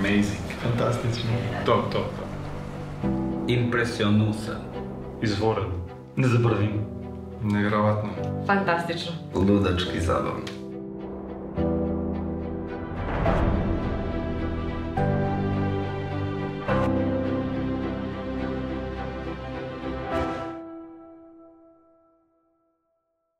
amazing. Fantastično. Top, top, top. Impresionusa. Izvoren. Ne zaboravim. Nevjerovatno. Fantastično. Ludački zabavno.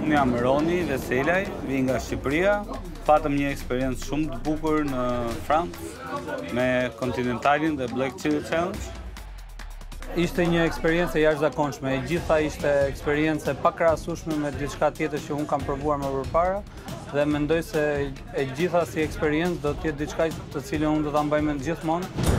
Unë jam Roni Veselaj, vij nga Shqipëria. Patëm një eksperiencë shumë të bukur në Francë me Continentalin dhe Black Chili Challenge. Ishte një eksperiencë e jashtëzakonshme. E gjitha ishte eksperiencë e pakrahasueshme me diçka tjetër që unë kam provuar më përpara. dhe mendoj se e gjitha si eksperiencë do të jetë diçka të cilën unë do ta mbaj mend gjithmonë.